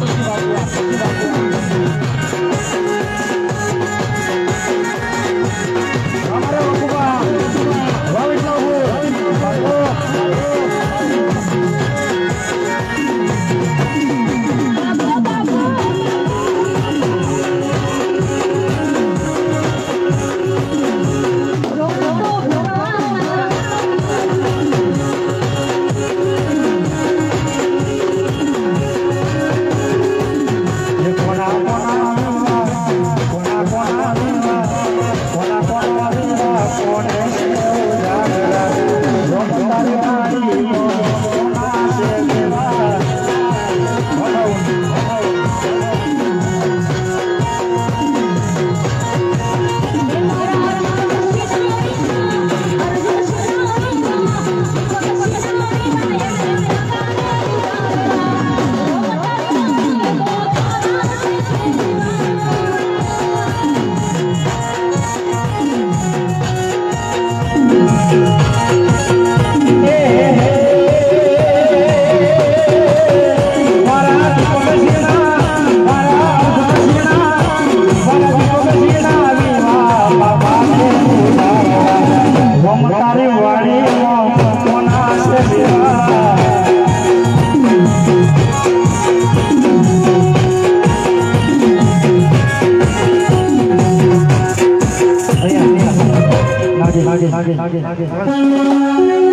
Thank you. போடுறேன் 打给他，给他，给他。